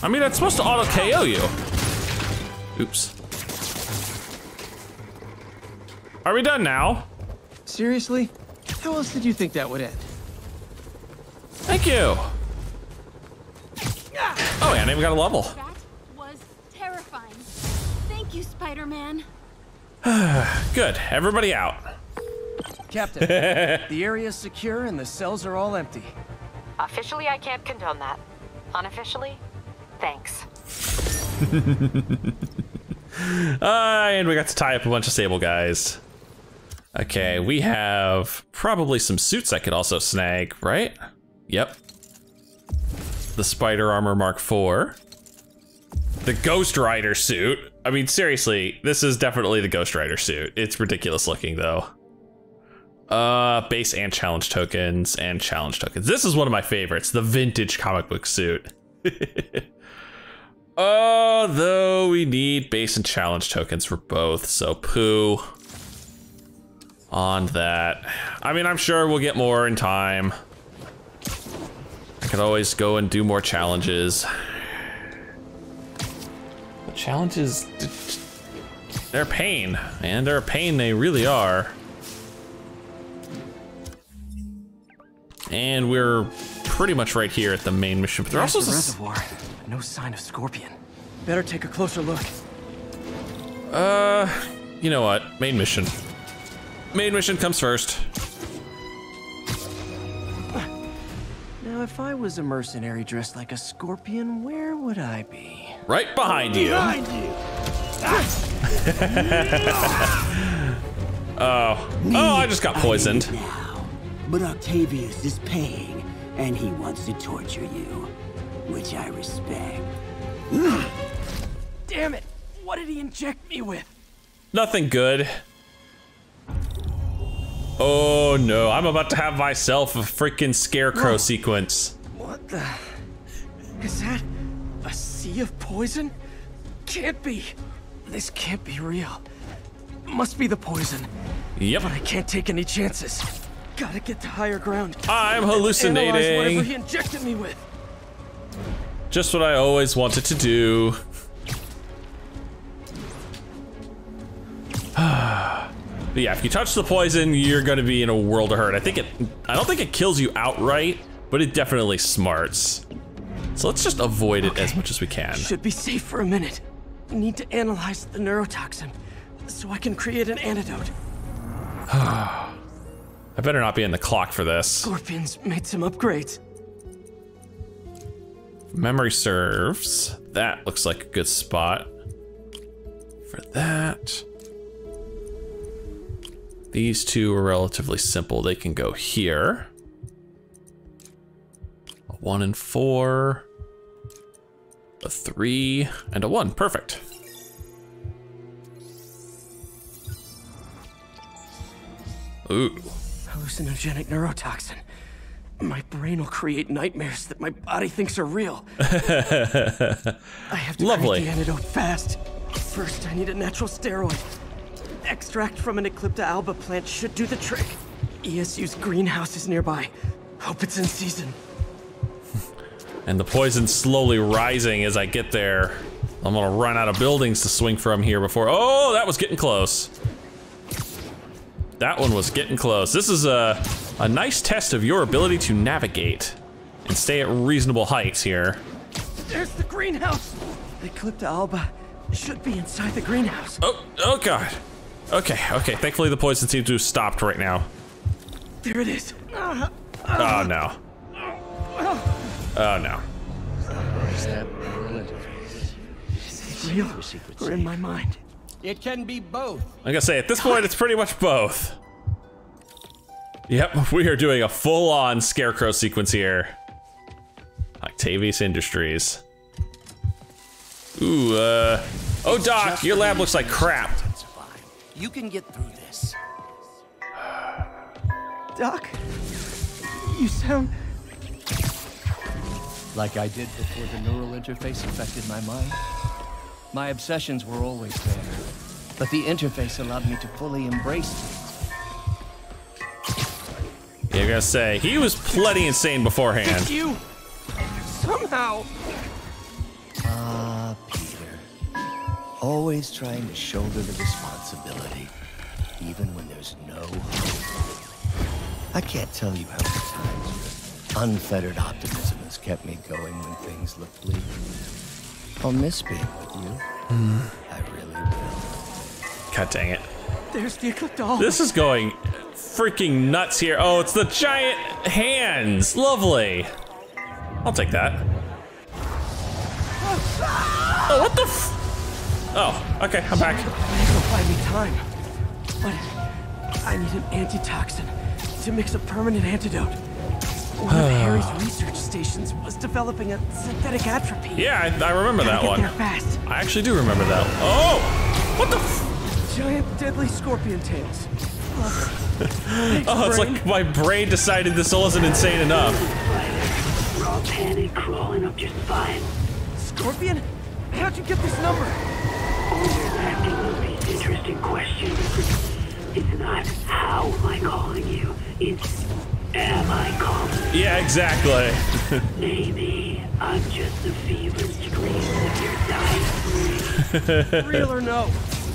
I mean, that's supposed to auto KO you. Oops. Are we done now? Seriously? How else did you think that would end? Thank you. Oh, and even got a level. That was terrifying. Thank you, Spider-Man. Good. Everybody out. Captain, the area is secure and the cells are all empty. Officially, I can't condone that. Unofficially, thanks. uh, and we got to tie up a bunch of Sable guys. Okay, we have probably some suits I could also snag, right? Yep. The Spider Armor Mark IV. The Ghost Rider suit. I mean, seriously, this is definitely the Ghost Rider suit. It's ridiculous looking, though. Uh, base and challenge tokens and challenge tokens. This is one of my favorites, the vintage comic book suit. Although we need base and challenge tokens for both, so poo. on that. I mean, I'm sure we'll get more in time. I could always go and do more challenges. The challenges, they're pain, and they're a pain, they really are. And we're pretty much right here at the main mission, but There's there's the also s- reservoir. No sign of Scorpion. Better take a closer look. Uh, you know what? Main mission. Main mission comes first. Now, if I was a mercenary dressed like a scorpion, where would I be? Right behind you. Behind you. Oh. Oh, I just got poisoned. But Octavius is paying, and he wants to torture you, which I respect. Damn it! What did he inject me with? Nothing good. Oh no, I'm about to have myself a freaking scarecrow Whoa. sequence. What the? Is that a sea of poison? Can't be. This can't be real. Must be the poison. Yep. But I can't take any chances. Gotta get to higher ground. I'm hallucinating. Whatever he injected me with. Just what I always wanted to do. But yeah, if you touch the poison, you're gonna be in a world of hurt. I think it, I don't think it kills you outright, but it definitely smarts. So let's just avoid it as much as we can. Should be safe for a minute. I Need to analyze the neurotoxin so I can create an antidote. I better not be in the clock for this. Scorpions made some upgrades. Memory serves. That looks like a good spot for that. These two are relatively simple. They can go here. A one and four. A three and a one. Perfect. Ooh. Hallucinogenic neurotoxin. My brain will create nightmares that my body thinks are real. I have to Lovely. the antidote fast. First, I need a natural steroid. Extract from an Eclipta alba plant should do the trick. ESU's greenhouse is nearby. Hope it's in season. And the poison's slowly rising as I get there. I'm gonna run out of buildings to swing from here before. Oh, that was getting close. That one was getting close. This is a, a nice test of your ability to navigate and stay at reasonable heights here. There's the greenhouse! The Eclipta alba should be inside the greenhouse. Oh, oh god. Okay, okay. Thankfully the poison seems to have stopped right now. There it is. Oh no. Oh no. real or in my mind? It can be both. I'm gonna say at this point it's pretty much both. Yep, we are doing a full-on scarecrow sequence here. Octavius Industries. Ooh, uh, oh Doc, your lab looks like crap. You can get through this. Doc, you sound Like I did before the neural interface affected my mind. My obsessions were always there, but the interface allowed me to fully embrace them. Yeah, I gotta say, he was plenty insane beforehand. you somehow. Ah, Peter. Always trying to shoulder the responsibility, even when there's no hope. I can't tell you how many times your unfettered optimism has kept me going when things look bleak. I'll miss being with you. Hmm. I really will. God dang it. There's the Eclipta alba. This is going freaking nuts here. Oh, it's the giant hands. Lovely. I'll take that. Oh, what the f- Oh, okay, I'm back. It'll buy me time, but I need an antitoxin to mix a permanent antidote. One of Harry's research stations was developing a synthetic atropine. Yeah, I, I remember Gotta that get one. there fast. I actually do remember that. Oh! What the f- Giant deadly scorpion tails. Oh, it's like my brain decided this all wasn't insane enough. Raw panic crawling up your spine. Scorpion? How'd you get this number? You're asking the least interesting question. It's not how am I calling you. It's am I calling. Yeah, exactly. Maybe I'm just the fevered screams of your dying. Real or no,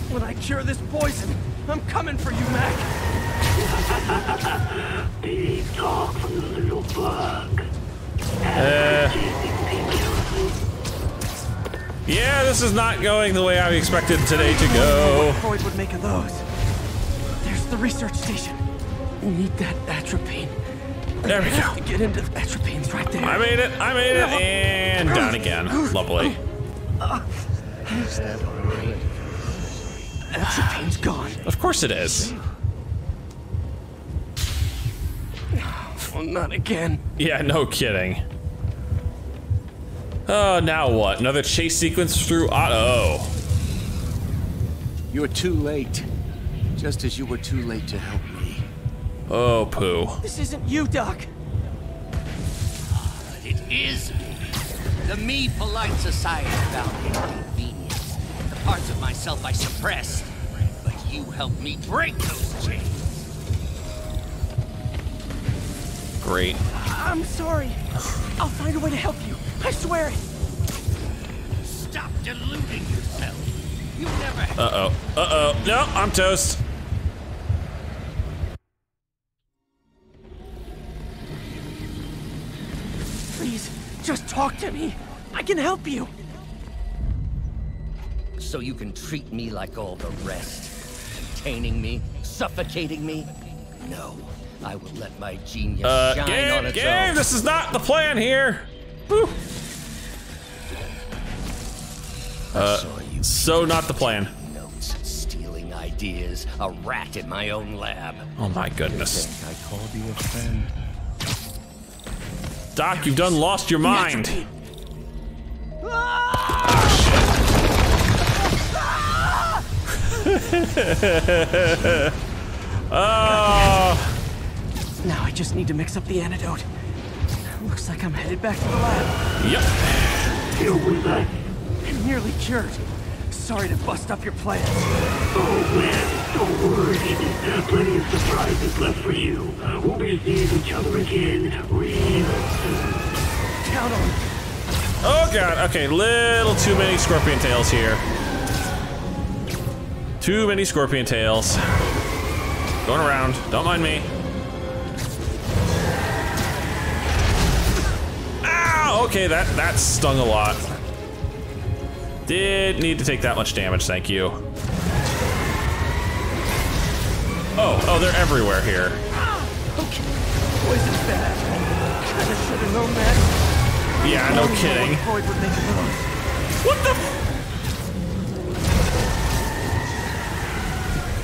when I cure this poison, I'm coming for you, Mac. Big talk from the little bug. Uh, yeah, this is not going the way I expected today to go. What Freud would make of those. There's the research station. We need that atropine. There we go. Get into the atropine's right there. I made it. I made it. And down again. Lovely. Atropine's gone. Of course it is. Well, not again. Yeah, no kidding. Oh, now what? Another chase sequence through Otto. You're too late. Just as you were too late to help me. Oh, poo. This isn't you, Doc. It is me. The me polite society found inconvenient. The parts of myself I suppressed. But you helped me break those chains. Great. I'm sorry. I'll find a way to help you. I swear it. Stop deluding yourself. You never Uh-oh. Uh-oh. No, I'm toast. Please, just talk to me. I can help you. So you can treat me like all the rest. Containing me, suffocating me. No, I will let my genius Uh, shine on game, its game, own. this is not the plan here. Whew. Uh, so not the plan. Notes, stealing ideas, a rat in my own lab. Oh my goodness. I called you a friend. Doc, you've done lost your mind. oh. Now I just need to mix up the antidote. Looks like I'm headed back to the lab. Yep. I'm nearly cured. Sorry to bust up your plans. Oh man, don't worry. Plenty of surprises left for you. We'll be seeing each other again real soon. Count on Oh god, okay, little too many scorpion tails here. Too many scorpion tails. Going around, don't mind me. Ow! Okay, that, that stung a lot. Did need to take that much damage, thank you. Oh, oh, they're everywhere here. Okay. Poison's bad. Kinda should have known that. Yeah, no kidding. Lord Freud would make of those. What the?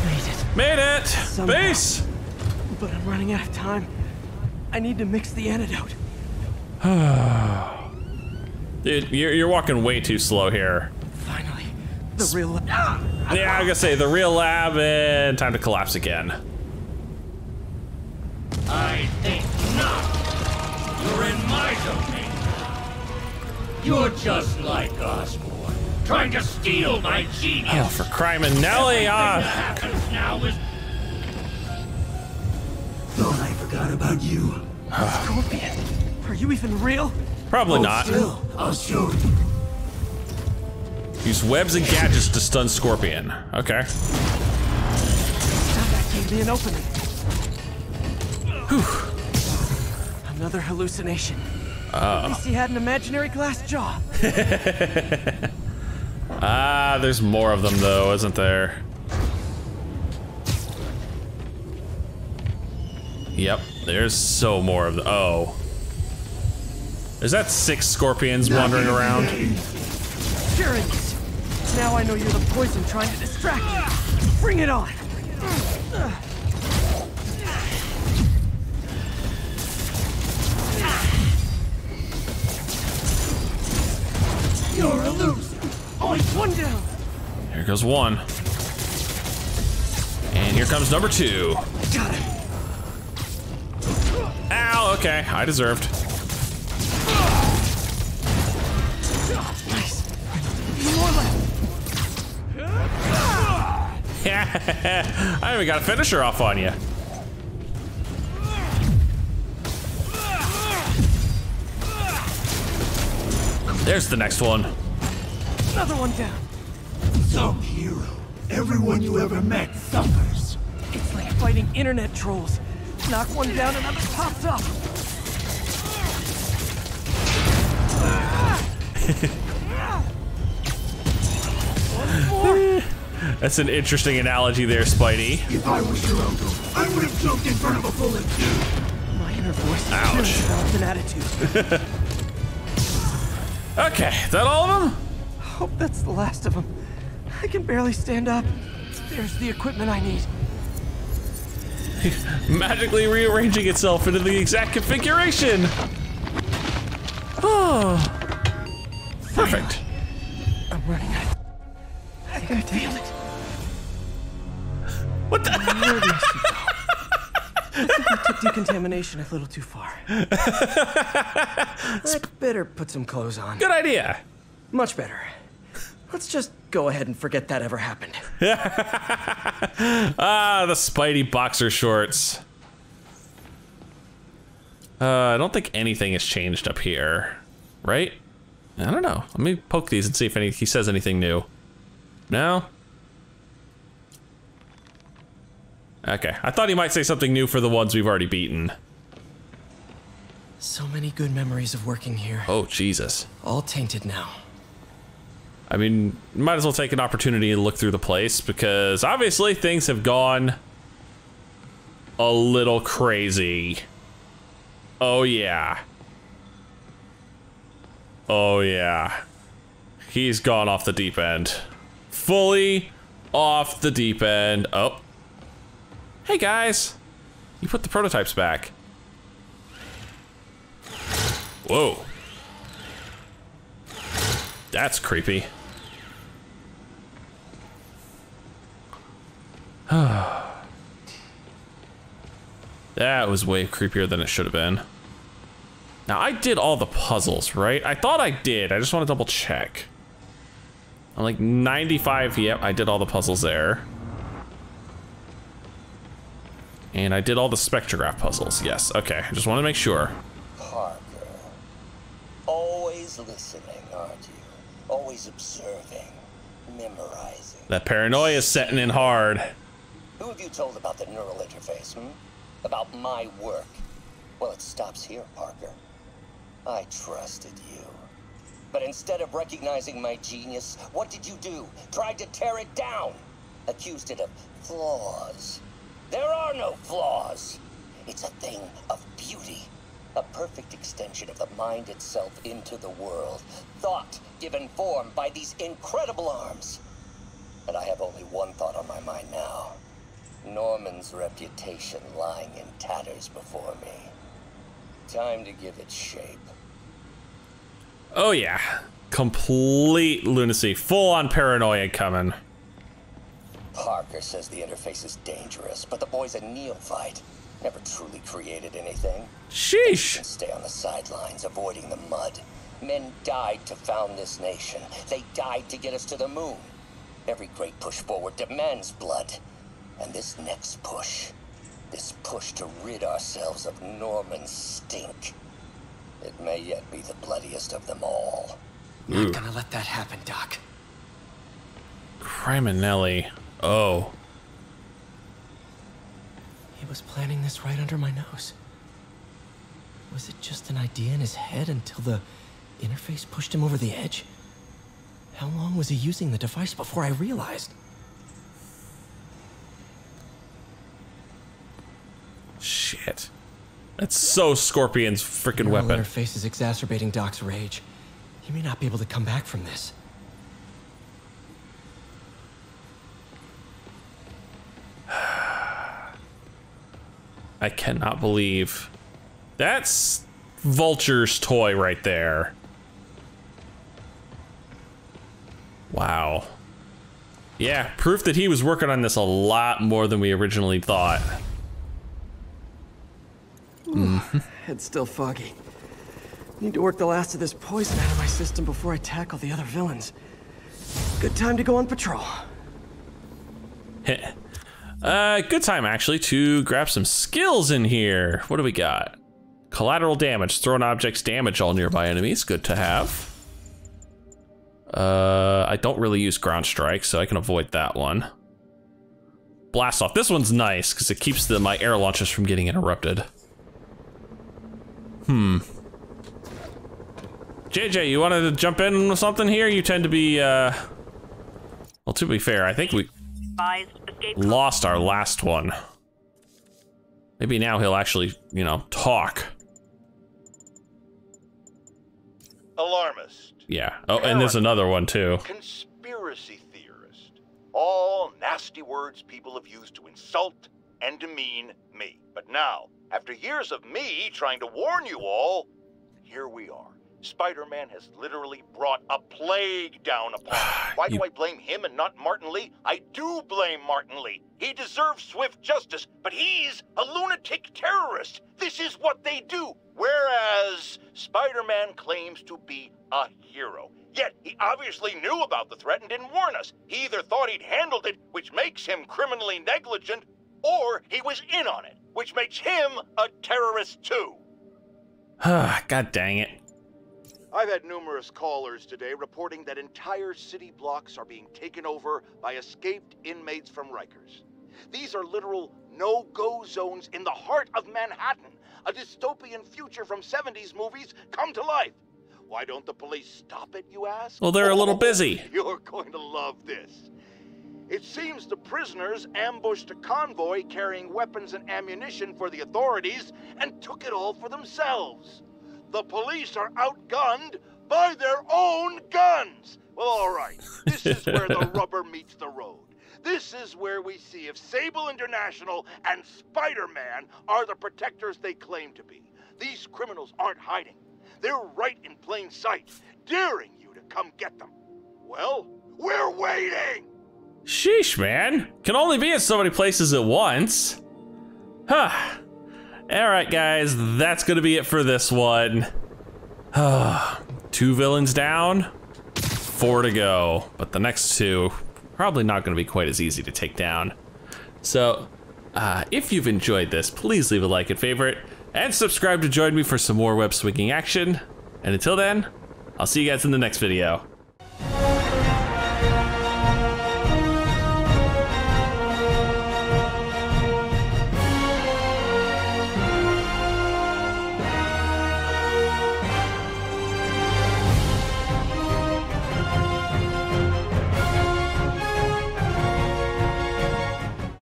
Made it. Made it! Somehow. Base! But I'm running out of time. I need to mix the antidote. Dude, you're, you're walking way too slow here. Finally, the real. Lab. Yeah, I gotta say, the real lab and time to collapse again. I think not. You're in my domain. You're just like Osborn, trying to steal my genius. Oh, for crime and Nelly, Everything ah! happens now is Thought I forgot about you. Scorpion, are you even real? Probably Hold not. Still, I'll show you. Use webs and gadgets to stun Scorpion. Okay. That gave me an opening. Another hallucination. At Oh. least he had an imaginary glass jaw. Ah, there's more of them though, isn't there? Yep, there's so more of the. Oh. Is that six scorpions wandering around? Curious. Now I know you're the poison trying to distract me. Bring it on. You're a loser. Only one down. Here goes one. And here comes number two. Got it. Ow, okay, I deserved. I even got a finisher off on you. There's the next one. Another one down. Some hero. Everyone you ever met suffers. It's like fighting internet trolls. Knock one down, another pops up. That's an interesting analogy there, Spidey. If I was your uncle, I would have jumped in front of a bullet too. My inner voice Ouch. is developed an attitude. Okay, is that all of them? I Hope that's the last of them. I can barely stand up. There's the equipment I need. Magically rearranging itself into the exact configuration. Oh, perfect. I'm running out. I can feel A little too far. I better put some clothes on. Good idea. Much better. Let's just go ahead and forget that ever happened. ah, the Spidey boxer shorts. Uh, I don't think anything has changed up here, right? I don't know. Let me poke these and see if any he says anything new. No. Okay, I thought he might say something new for the ones we've already beaten. So many good memories of working here. Oh, Jesus. All tainted now. I mean, might as well take an opportunity and look through the place because obviously things have gone a little crazy. Oh, yeah. Oh, yeah. He's gone off the deep end. Fully off the deep end. Oh. Hey, guys. You put the prototypes back. Whoa. That's creepy. that was way creepier than it should have been. Now, I did all the puzzles, right? I thought I did. I just want to double check. I'm like 95. Yep, I did all the puzzles there. And I did all the spectrograph puzzles. Yes, okay. I just want to make sure. Parker. Always listening, aren't you? Always observing, memorizing. That paranoia is setting in hard. Who have you told about the neural interface, hmm? About my work? Well, it stops here, Parker. I trusted you. But instead of recognizing my genius, what did you do? Tried to tear it down. Accused it of flaws. There are no flaws. It's a thing of beauty. A perfect extension of the mind itself into the world. Thought given form by these incredible arms. And I have only one thought on my mind now. Norman's reputation lying in tatters before me. Time to give it shape. Oh yeah. Complete lunacy. Full on paranoia coming. Parker says the interface is dangerous, but the boy's a neophyte. Never truly created anything. Sheesh. And stay on the sidelines, avoiding the mud. Men died to found this nation. They died to get us to the moon. Every great push forward demands blood. And this next push, this push to rid ourselves of Norman's stink, it may yet be the bloodiest of them all. Not gonna let that happen, Doc. Criminelli. Oh. He was planning this right under my nose. Was it just an idea in his head until the interface pushed him over the edge? How long was he using the device before I realized? Shit. That's so Scorpion's freaking weapon. interface is exacerbating Doc's rage. He may not be able to come back from this. I cannot believe. That's Vulture's toy right there. Wow. Yeah, proof that he was working on this a lot more than we originally thought. Mm-hmm. Head's still foggy. Need to work the last of this poison out of my system before I tackle the other villains. Good time to go on patrol. Uh, good time actually to grab some skills in here. What do we got? Collateral damage, thrown objects damage all nearby enemies, good to have. Uh, I don't really use ground strike, so I can avoid that one. Blast off, this one's nice, because it keeps the, my air launches from getting interrupted. Hmm. JJ, you wanted to jump in with something here? You tend to be, uh... Well, to be fair, I think we lost our last one. Maybe now he'll actually, you know, talk. Alarmist. Yeah. Oh, and there's another one too. Conspiracy theorist. All nasty words people have used to insult and demean me. But now, after years of me trying to warn you all, here we are. Spider-Man has literally brought a plague down upon. Why do I blame him and not Martin Li? I do blame Martin Li. He deserves swift justice, but he's a lunatic terrorist. This is what they do. Whereas Spider-Man claims to be a hero. Yet he obviously knew about the threat and didn't warn us. He either thought he'd handled it, which makes him criminally negligent, or he was in on it, which makes him a terrorist too. God dang it. I've had numerous callers today reporting that entire city blocks are being taken over by escaped inmates from Rikers. These are literal no-go zones in the heart of Manhattan, a dystopian future from 70s movies come to life. Why don't the police stop it, you ask? Well, they're a little busy. You're going to love this. It seems the prisoners ambushed a convoy carrying weapons and ammunition for the authorities and took it all for themselves. The police are outgunned by their own guns. Well, all right. This is where the rubber meets the road. This is where we see if Sable International and Spider-Man are the protectors they claim to be. These criminals aren't hiding. They're right in plain sight, daring you to come get them. Well, we're waiting! Sheesh, man. Can only be in so many places at once. Huh. Alright, guys, that's gonna be it for this one. two villains down, four to go. But the next two, probably not gonna be quite as easy to take down. So, uh, if you've enjoyed this, please leave a like and favorite, and subscribe to join me for some more web swinging action. And until then, I'll see you guys in the next video.